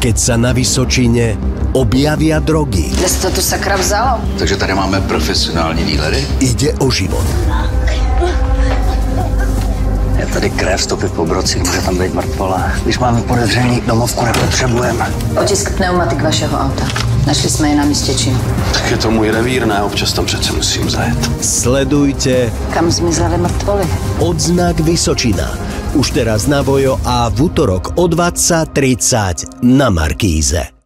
keď sa na Vysočine objavia drogy. Kde to tu sakra vzalo? Takže tady máme profesionální dílery. Ide o život. Je tady krev, stopy po broci, může tam být mrtvola. Když máme podezření, domovku nepotřebujeme. Otisk pneumatik vašeho auta. Našli jsme je na místě činu. Tak je to můj revír, ne? Občas tam přece musím zajet. Sledujte Kam zmizely mrtvoly? odznak Vysočina. Už teraz na Vojo a v útorok o 20.30 na Markíze.